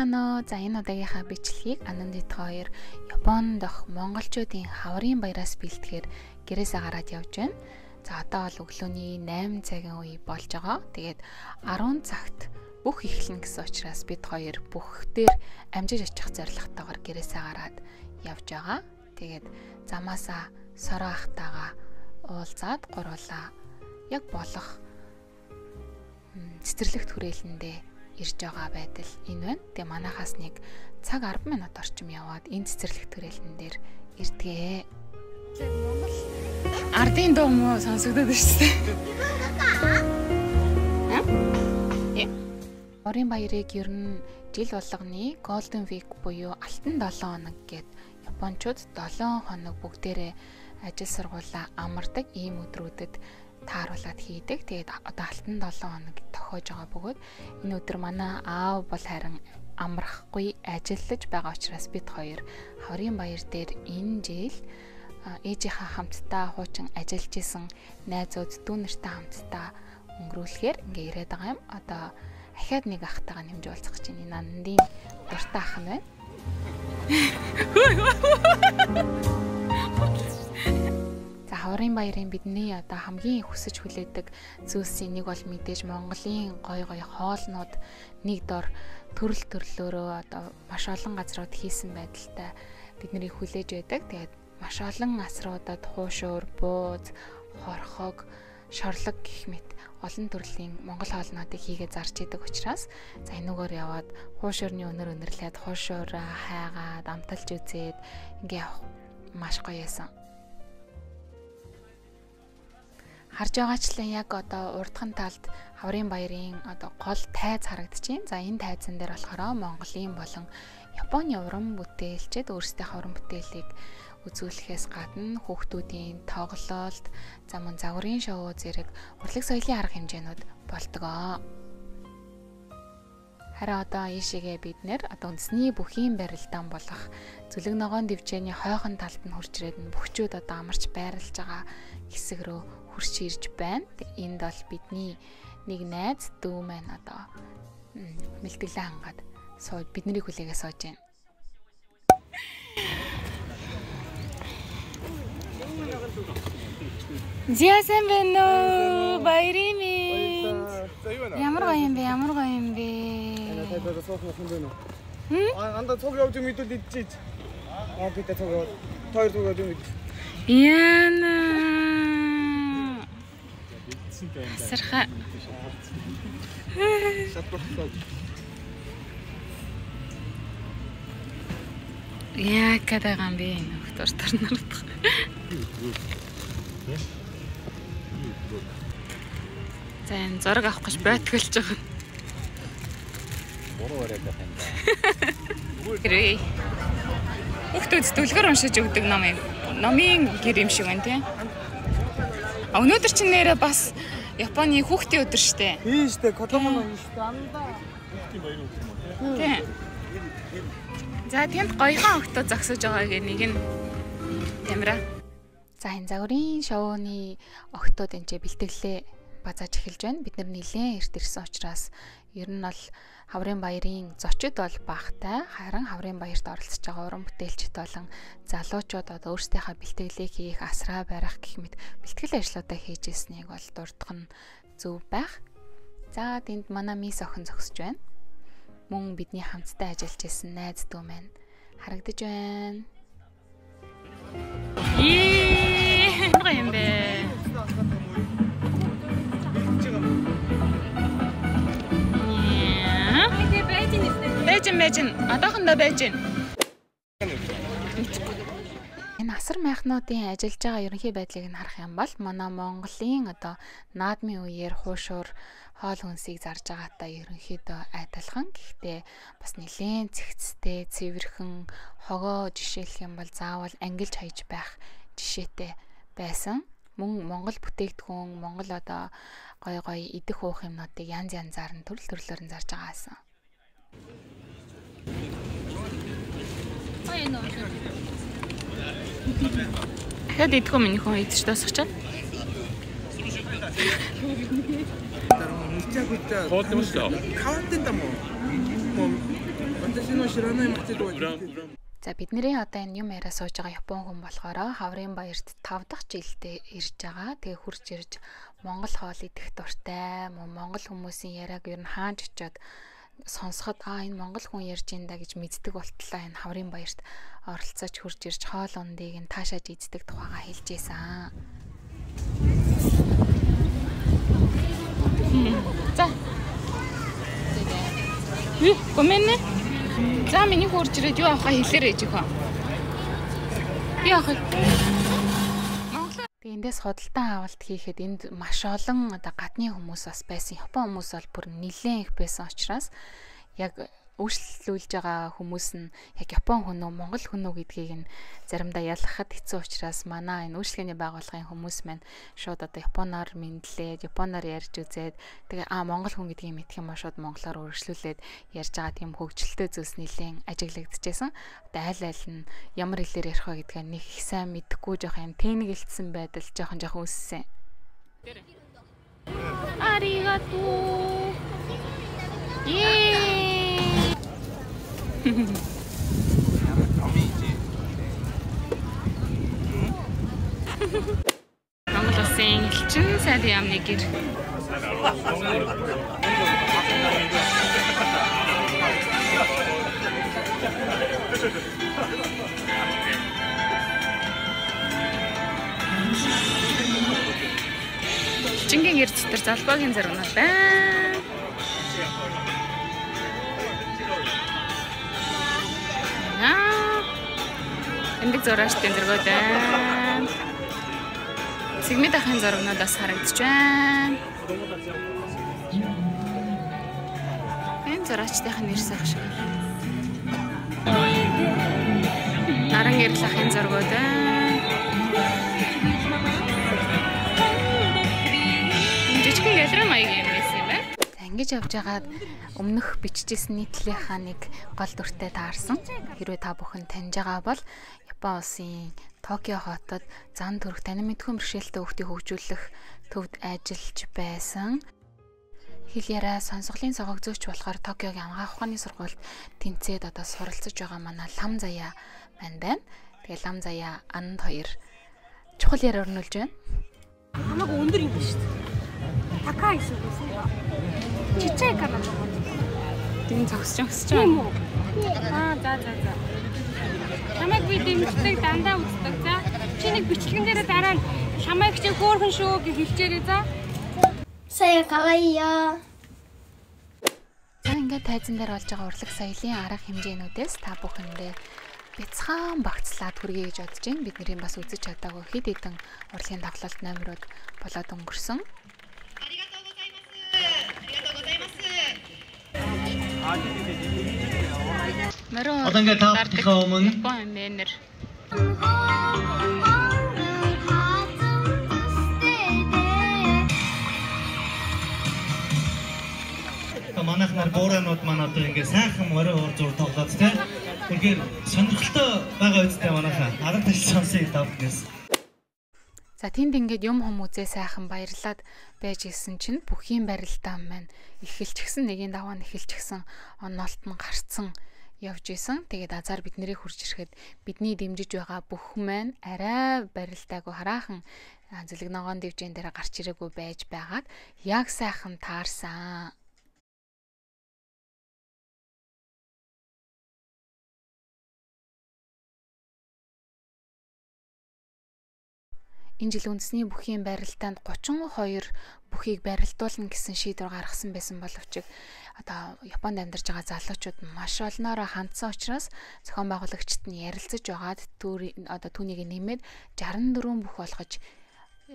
байцгаана уу? За энэ удаагийнхаа бичлэгийг Анандит 2 Японд дох монголчуудын хаврын баяраас бэлтгэхээр гэрээсээ гараад явж байна. За одоо бол өглөөний 8 цагийн үе болж байгаа. Тэгээд 10 цагт бүх эхлэн гэсэн учраас бид хоёр бүхтээр амжиж очих зорилготойгоор гэрээсээ гараад явж байгаа. Тэгээд замаасаа сороо ахтаага уулзаад гуруулаа яг болох цэцэрлэгт хүрээлэндээ ирж байгаа байдал энэ байна. Тэгээ манахаас нэг цаг 10 минут орчим яваад энэ цэцэрлэгт хүрээлэн дээр ирдгээ. Ардын дуу мó сонсогдоод байна шүү дээ. Орын баярыг ер нь жил болгоны Golden Week буюу алтан 7 хоног гэд японочууд 7 хоног бүгдээрээ ажил сургуулаа амардаг ийм өдрүүдэд тааруулаад хийдэг. Тэгээд одоо алтан 7 хоног тохиож байгаа бөгөөд энэ өдөр манай аав бол харин амрахгүй ажиллаж байгаа учраас бид хоёр хорийн баяр дээр энэ жил ээжийнхаа хамтдаа хуучин ажиллаж исэн найзууд дүү нартай хамтдаа өнгөрүүлэхээр ингээ ирээд байгаа юм. Одоо ахаад нэг ахтайгаа нэмж уулзах чинь энэ нандын дуртай ах нь байна. Хаврын баярын бидний одоо хамгийн хүсэж хүлээдэг зүйлсийн нэг бол мэдээж Монголын гой гой хоолнууд нэг дор төрөл төрлөөрөө одоо маш олон газрууд хийсэн байдалтай биднийг хүлээж байдаг. Тэгээд маш олон асруудад хуушуур, бууз, хорхог, шорлог гэх мэт олон төрлийн монгол хоолнуудыг хийгээ зарж идэг учраас за энүүгээр яваад хуушуурны өнөр өнөрлээд хуушуураа хайгаад амталж үзээд ингээ маш гоё ясан. Харж байгаачлан яг одоо урдхан талд хаврын баярын одоо гол тайз харагдчихээн. За энэ тайзан дээр болохоор Монголын болон Японы уран бүтээлчид өөрсдийнхээ уран бүтээлийг үзүүлэхээс гадна хүүхдүүдийн тоглолт, за мөн загварын шоу зэрэг урлаг соёлын арга хэмжээнүүд болдгоо. Харин одоо ийшээгээ бид нэр одоо үндэсний бүхийн барилдаан болох зүлэг ногоон дэвжээний хойхон талд нь хурж ирээд нь бөхчүүд одоо амарч байрлаж байгаа хэсэг рүү хурж ирж байна. Энд бол бидний нэг найз дүү маань одоо мэлтгэлээ хангаад сууж биднийг хүлээгээ сууж байна. Зя сайн байна уу? Баярын минь. Ямар гоё юм бэ? Ямар гоё юм бэ? тайдаа суух юм байна уу? Аа анда цог явж мэдүүл идчихэж. Аа бид цог яваад тойр цог явж мэд. Яна. Сарха. Шатбахсаа. Яа гэдэг юм бэ? Нөхдөр тарнард. За энэ зураг авах гэж байтгалж байгаа. Буруу яриад байх юм да. Гэрээ. Хүүхдүүд дүлгэр уншиж өгдөг ном юм. Номын гэр юм шиг байна тий. А өнөөдөр чинь нэрээ бас Японы хүүхдийн өдөр штэ. Тийм штэ, Кодомо юм штэ. Анда. Тий. За тэнд гоёхон охтоо зогсож байгааг нэг нь тамира. За энэ загварын шоуны охтууд энэ бэлтгэлээ базааж эхэлж байна. Бид нар нилээн эрт ирсэн учраас ер нь бол хаврын баярын зочид бол багтай. Харин хаврын баярт оролцож байгаа уран бүтээлчд болон залуучууд одоо өөрсдийнхөө бэлтгэлийг хийх, асраа барих гэх мэт бэлтгэл ажлуудаа хийж ирснийг бол дурдах нь зөв байх. За тэнд манай мис охин зогсож байна. Мөн бидний хамтдаа ажиллаж исэн найз дүү маань харагдаж байна. Ээ, Байж ин. Одоохондоо байж ин. Энэ асар майхнуудын ажиллаж байгаа ерөнхий байдлыг нь харах юм бол манай Монголын одоо наадмын үеэр хуушуур хоол хүнсийг зарж байгаатай ерөнхийдөө адилхан. Гэхдээ бас нэлээд цэгцтэй, цэвэрхэн хогоо жишээлх юм бол заавал ангилж хайж байх жишээтэй байсан. Мөн Монгол бүтээгдэхүүн, Монгол одоо гой гой идэх уух юмнуудыг янз янзаар нь төрөл төрлөөр нь зарж байгаа Дахиад идэхгүй миний хүн идэж дуусах чинь. За бид нарын одоо энэ юм яриа сууж байгаа Япон хүн болохоор хаврын баярт 5 дахь жилдээ ирж байгаа. Тэгээ хурж ирж Монгол хоол идэх дуртай. Монгол хүмүүсийн яриаг ер нь хаанч очиод сонсоход аа энэ монгол хүн ярьж инда гэж мэддэг болтлоо энэ Хаврын баярт оролцож хурж ирж хоол ундыг нь таашааж эздэг тухайга хэлж ийсэн. За. Ви, гомэнэ. За миний хурж ирээд юу авахаа хэлээрэй жихөө. Би авах. Эндээс худалдан авалт хийхэд энд маш олон одоо гадны хүмүүс бас байсан. Япон хүмүүс бол бүр нэлээд их байсан учраас яг өөрчлөлүүлж байгаа хүмүүс нь яг Япон хүн үү, Монгол хүн үү гэдгийг нь заримдаа ялгахад хэцүү учраас манай энэ өөрчлөлийн байгууллагын хүмүүс маань шууд одоо Японоор мэдлээд, Японоор ярьж үзээд тэгээ аа Монгол хүн гэдгийг мэдэх юм ба шууд монголоор өөрчлүүлээд ярьж байгаа тийм хөгжилтэй зүйлс нэлээд ажиглагдчихсэн. Одоо аль аль нь ямар хэлээр ярих вэ гэдгээ нэг их сайн мэдэхгүй жоох юм тэнэгэлтсэн байдал жоохон жоохон үссэн. Аригато. Ее. Монгол улсын элчин сайдын яамны гэр. Чингийн эрд дотор залбаагийн зарвнууд байна. Эндэг зураачдын зургууд байна. Сигмэд ахын зургнууд бас харагдаж байна. Энэ зураачдын нэр сайх шиг. Наран гэрэл ахын зургууд байна. Жижигхэн галерей маягийн юм байсан юм байна. За ингэж явж байгаад өмнөх бичижсэн нийтлэлийнхаа нэг гол дүртэй таарсан. Хэрвээ та бүхэн таньж байгаа бол Япон улсын Токио хотод зан төрх танин мэдхүйн бэрхшээлтэй хүүхдийг хөгжүүлэх төвд ажиллаж байсан. Хэл яриа сонсголын цогцолч болохоор Токиогийн ангаах ухааны сургуульд тэнцээд одоо суралцж байгаа манай Лам Заяа маань байна. Тэгээ Лам Заяа анд хоёр чухал яриа өрнүүлж байна. Хамаагүй өндөр юм биш үү? Такаа гэсэн үг байсан. Чичээ канаа. Тийм зогсож зогсож үү? Аа за за за. Чамайг би дэмждэг, дандаа үздэг. За чи нэг бичлэгэн дээр дараа нь чамайг чи хөөхөн шүү гэж хэлчихээрэй за. Сая кавайя. За ингээд тайзан дээр олж байгаа урлаг соёлын арга хэмжээнүүдээс та бүхэндээ бяцхан багцлаад хүргэе гэж бодож байна. Бид нэрийн бас үзэж чадаагүй хэд хэдэн урлагийн тоглолт номерууд болоод өнгөрсөн. Аригато гозаймасу. Аригато гозаймасу. Аа Мөрөө Одоо ингээд та бүхнийхээ өмнө Япон одоо манайх нар буурайнууд маань одоо ингээд сайхан морин уур зур тоглоод тийм. Үнээр сонирхолтой байгаа үстэй манайхаа. Арга тал та бүхнээс. За тэнд ингээд юм хүм үзээ сайхан баярлаад байж исэн чинь бүхийн барилдаа маань эхэлчихсэн нэгийн даваа нь эхэлчихсэн онолт нь гарцсан явж исэн. Тэгээд азар биднэрийг хурж ирэхэд бидний дэмжиж байгаа бүх маань арай барилдаагүй хараахан а, зүлэг ногоон дэвжэн дээр гарч ирээгүй байж байгаад яг сайхан таарсан. Энэ жил үндэсний бүхийн барилтаанд 32 бүхийг барилдуулна гэсэн шийдвэр гаргасан байсан боловч одоо Японд амьдарч байгаа залуучууд маш олноороо хандсан учраас зохион байгуулагчид нь ярилцаж байгаад одоо түүнийг нэмээд 64 бүх болгож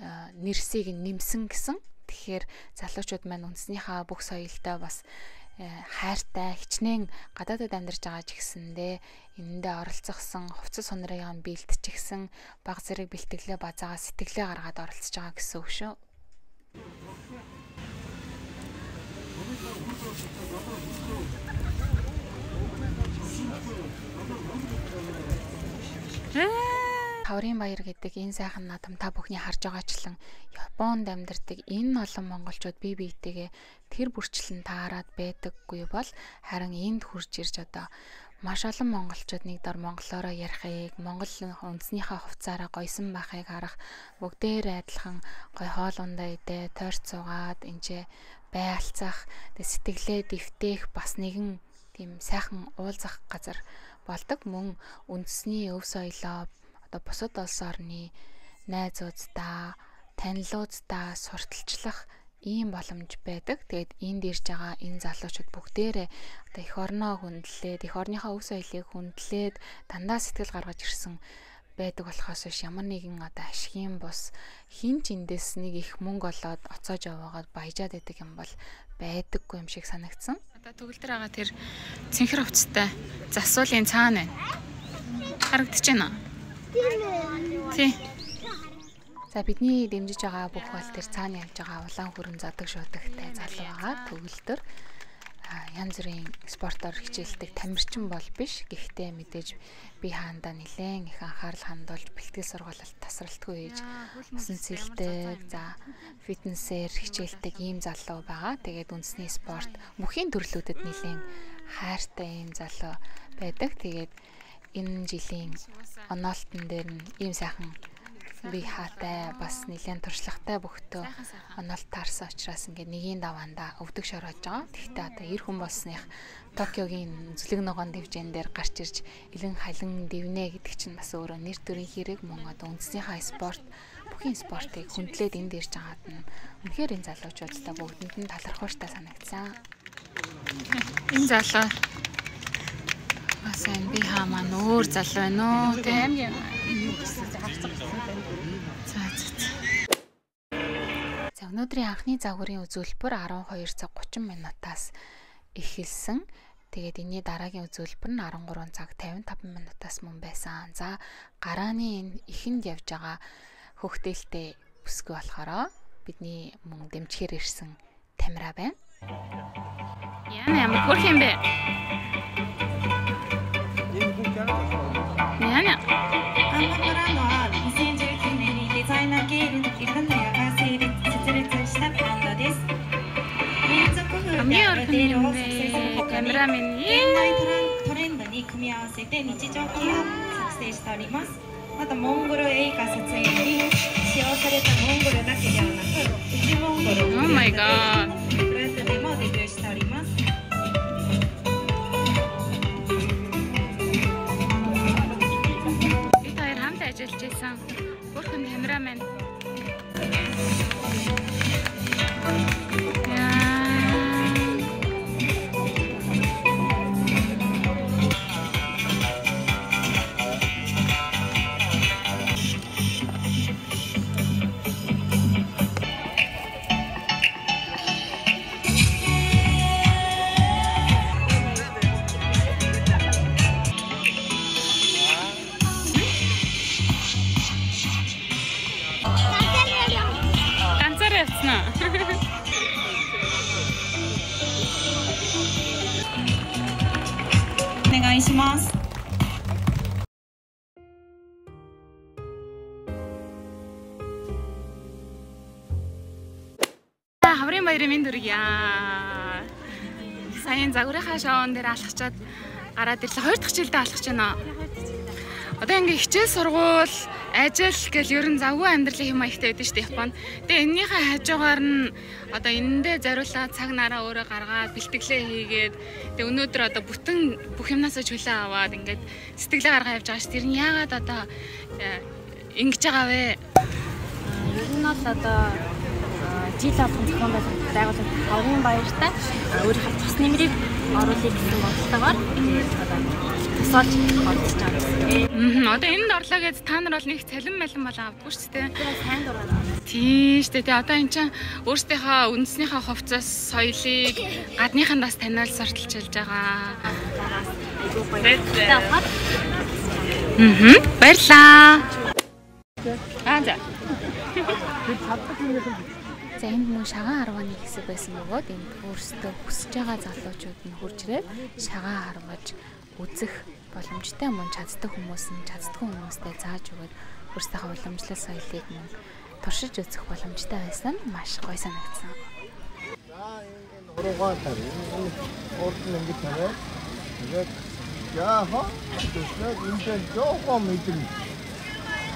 а, нэрсийг нэмсэн гэсэн. Тэгэхээр залуучууд маань үндэснийхаа бүх соёлтой бас э, хайртай хичнээн гадаадад амьдарч байгаа ч гэсэндээ энэндээ оролцохсон хувцас сонрыг нь бэлтчихсэн баг зэрэг бэлтгэлээ базаагаа сэтгэлээ гаргаад оролцож байгаа гэсэн үг шүү. Таврын баяр гэдэг энэ сайхан наадам та бүхний харж байгаачлан Японд амьдардаг энэ олон монголчууд бие биетэйгээ тэр бүрчлэн таарад байдаггүй бол харин энд хурж ирж одоо маш олон монголчууд нэг дор монголоороо ярихыг, монгол үндэснийхээ хувцаараа гойсон байхыг харах бүгдээр адилхан гой хоол ундаа идэ, тойрч суугаад энчээ байлцах, тэг сэтгэлээ дэвтээх бас нэгэн тийм сайхан уулзах газар болдог. Мөн үндэсний өв соёлоо одоо бусад улс орны найзуудтай, танилуудтай сурталчлах ийм боломж байдаг. Тэгээд энд ирж байгаа энэ залуучууд бүгдээрээ одоо эх орноо хүндлээд, эх орныхаа өв соёлыг хүндлээд дандаа сэтгэл гаргаж ирсэн байдаг болохоос биш ямар нэгэн одоо ашигын бус хин ч эндээс нэг их мөнгө олоод оцоож яваагаад баяжаад байдаг юм бол байдаггүй юм шиг санагдсан. Одоо төгөлдөр байгаа тэр цэнхэр хувцастай засуулын цаана байна. Харагдаж байна уу? Тий. За бидний дэмжиж байгаа бүх бол тэр цаана явж байгаа улаан хүрэн задаг шуудагтай залуу байгаа. Төгөлдөр янз бүрийн спортоор хичээлдэг тамирчин бол биш. Гэхдээ мэдээж би хаандаа нилээн их анхаарал хандуулж бэлтгэл сургуулалт тасралтгүй хийж усан цэлдэг, за фитнесээр хичээлдэг ийм залуу байгаа. Тэгээд үндэсний спорт мөхийн төрлүүдэд нилээн хайртай ийм залуу байдаг. Тэгээд энэ жилийн оноолтон дээр нь ийм сайхан би хаатай бас нэлээд туршлагатай бөхтөө оноолт таарсан учраас ингээд нэгийн даваанда өвдөг шороож байгаа. Тэгэхдээ одоо эр хүн болсных Токиогийн зүлэг ногоон дэвжэн дээр гарч ирж илэн халин дэвнэ гэдэг чинь бас өөрөө нэр төрийн хэрэг мөн одоо үндэснийхээ спорт бүхий спортыг хүндлээд энд ирж байгаад нь үнэхээр энэ залуучуудтай бүгдэнд нь талархууштай санагдсан. Энэ залуу бас энэ би хаа маань өөр залуу байна уу тийм За за за. За өнөөдрийн анхны загварын үзүүлбэр 12 цаг 30 минутаас эхэлсэн. Тэгээд энэний дараагийн үзүүлбэр нь 13 цаг 55 минутаас мөн байсан. За гарааны энэ ихэнд явж байгаа хөхтөлтэй бүсгүй болохоор бидний мөн дэмжихээр ирсэн тамира байна. Яна ямар хөрх юм бэ? ねやねアンマララドは2019年にデザイナー系リカヌヤが成立したバンドです。民族風でアルデールを作成することに現代トレンドに組み合わせて日常系を作成しております。またモンゴル映画撮影に使用されたモンゴルだけではなく内モンゴルを За хаврын баярын минь дүргийа. Саяын загварынхаа шоун дээр алхачаад гараад ирлээ. Хоёр дахь жилдээ алхаж байна. Одоо ингээ хичээл сургууль, ажил гэл ер нь завгүй амьдралын хэм маягтай байдаг шүү дээ Японд. Тэгээ эннийхээ хажуугаар нь одоо энэндээ зориулаад цаг нараа өөрөө гаргаад бэлтгэлээ хийгээд тэгээ өнөөдөр одоо бүтэн бүх юмнасаа чөлөө аваад ингээд сэтгэлээ гаргаа явж байгаа ш. Тэр нь яагаад одоо э, ингэж байгаа вэ? Ер нь бол одоо жил болгон зохион байгуулалт хаврын баяртай өөрийнхөө тус нэмрийг оруулах гэсэн бодлогоор тусалж оролцож байгаа юм. Мм одоо энд орлоо гэж та нар бол нэг цалин малин бол авдаггүй шүү дээ. Сайн дураа. Тийм шүү дээ. Одоо эн чинь өөрсдийнхөө үндэснийхээ хувцас, соёлыг гадныхандаас таниул сортолчилж байгаа. Айгуу гоё. Тэгээд Аа. Баярлаа. Аа за. За энд мөн шагаан харваны хэсэг байсан бөгөөд энд өөрсдөө хүсэж байгаа залуучууд нь хурж ирээд шагаан харваж үзэх боломжтой мөн чаддаг хүмүүс нь чаддгүй хүмүүстэй зааж өгөөд өөрсдийнхөө уламжлал соёлыг мөн туршиж үзэх боломжтой байсан нь маш гоё санагдсан. Уруугаа таар. Урд нь ингэж тавиад тэгээд яаха тэгээд энэ жоохон мэдэн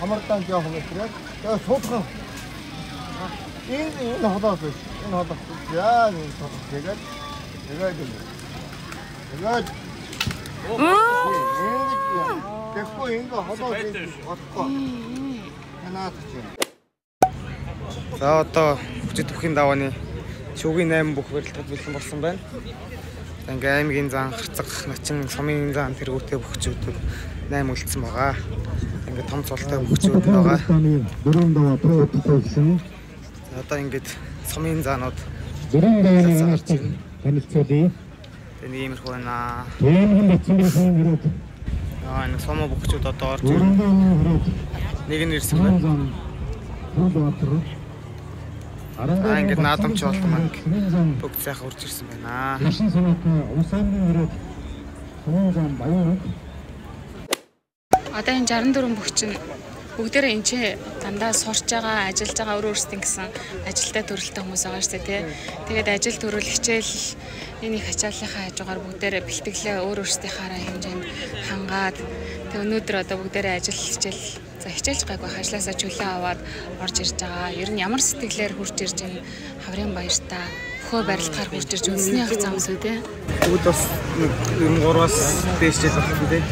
хамардан жоохон мэтрээд тэгээд суудхан энэ энэ холоос биш. Энэ холоос яа энэ холоос тэгээд тэгээд юм. Тэгээд Тэгэхгүй ингээ холоос бодохгүй. Танаад чи. За одоо хүчит бүхийн давааны шүүгийн 8 бүх барилдад бэлэн болсон байна. Ингээ аймгийн зан, харцаг, начин, сумын зан тэргүүтэй бөхчүүд 8 үлдсэн байгаа. Ингээ том цолтой бөхчүүд байгаа. Дөрөв даваа проектсэн. Одоо ингээд сумын заанууд Дөрөв даваа танилцуулъя. нэг иймэрхүү байна. Тээмхэн бацгийн хэн ирээд Аа нэг сумын бөхчүүд одоо орж ирнэ. Нэг нь ирсэн байна. Дөрөв даваа Аа ингээд наадамч болтон маань бүгд сайхан урж ирсэн байна. Яшин санаат усааны ирээд Сумын зам баян Одоо энэ 64 бүгч нь бүгдээрээ энэ чи дандаа сурч байгаа, ажиллаж байгаа өөр өөрсдийн гэсэн ажилтай төрөлтэй хүмүүс байгаа шүү дээ, тий. Тэгээд ажил төрөл хичээл энэ их ачааллынхаа хажуугаар бүгдээрээ бэлтгэлээ өөр өөрсдийнхаараа хэмжээнд хангаад тэг өнөөдөр одоо бүгдээрээ ажил хичээл за хичээлж гайгүй хажлаасаа чөлөө аваад орж ирж байгаа. Ер нь ямар сэтгэлээр хурж ирж энэ хаврын баяртаа бөхөө барилдахаар хурж ирж үнсний ах замс үү, тий. Бүгд бас нэг 3-аас дээш жил болсон тийм.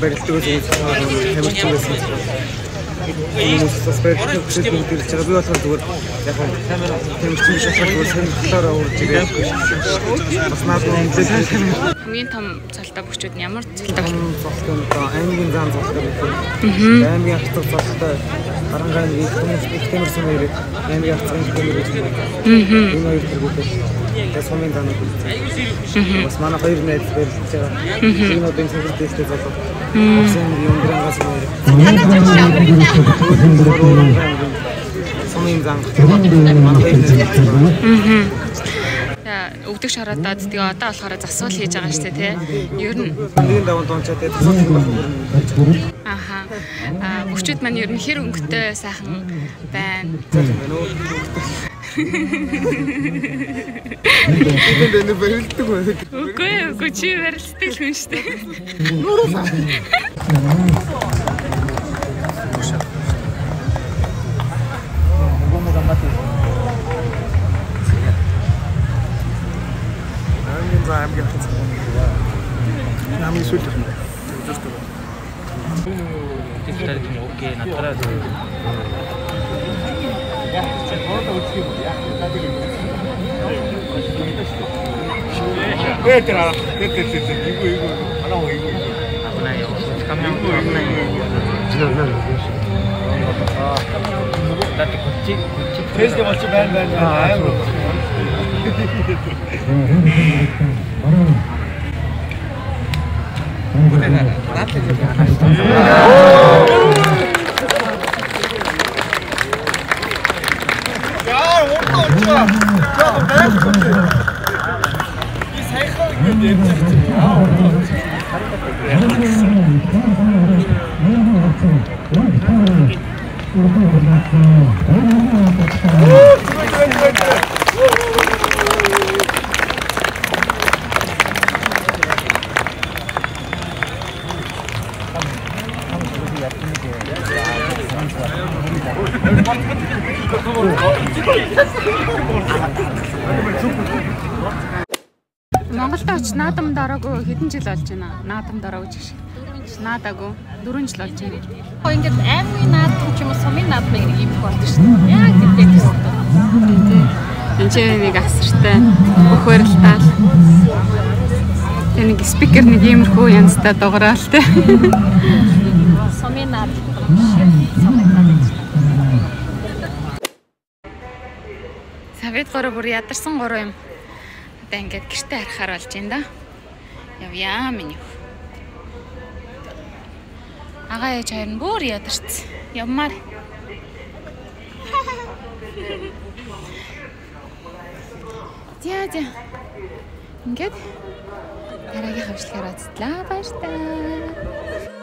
Барилдаг үйл тамирчин байсан. Хүмүүс бас хүчтэй бүгд ирж байгаа. Би болохоор зүгээр яг тамирчин биш болохоор зүгээр сонирхлоор урж ирээд бас наадмын хэмжээ Хамгийн том цолтой бүгчүүд нь ямар цолтой вэ? цолтой одоо аймгийн зам цолтой байсан. Аймгийн ахтар цолтой гарангаан их хүмүүс их тамирчин ирээд аймгийн гэж байна. Энэ хоёр төрөлтэй. Тэгээд сумын зам үү. Бас манай хоёр найз барилдаж байгаа. Энэ одоо энэ цогц дэстэй залуу. Сэн юм грангас мөр. Сумын зам. Манай хоёр найз. За өвдөг шороодоод тэгээ одоо болохоор засвал хийж байгаа шүү дээ тий. Ер нь Нэг даван дончоо тэгээд цогц байх. ааха аа бүгчүүд маань ер нь хэр өнгөтэй сайхан байна. Энд энэ барилддаг байна. Үгүй үгүй чи барилддаг л хүн шүү дээ. Аймгийн зам аймгийн ахтар. Намын сүлх юм. えな、危ないよ、よ、危ないよ。何どしよう。ないよ。な。Би сайхан ингэж ярьж байгаа. Наадамд ороогүй ч шиг. Наадаагүй 4 жил болж байна. Хөө ингээд аймгийн наадам ч юм уу сумын наадмыг нэг юм болдог шүү дээ. Яг тийм гэсэн. Энд чи нэг асартай бүх барилтаал. Тэгээ нэг спикер нэг иймэрхүү янзтай дугаараал те. Сумын наадам шиг сумын наадам. Савид гороо бүр ядарсан гороо юм. Одоо ингээд гэртээ харахаар болж байна да. Явъя минь. Агаа ээж хоёр нь бүр ядарсан. Явмаар. За. Ингээд дараагийн хавшлагаараа зүтлээ. Баярлалаа.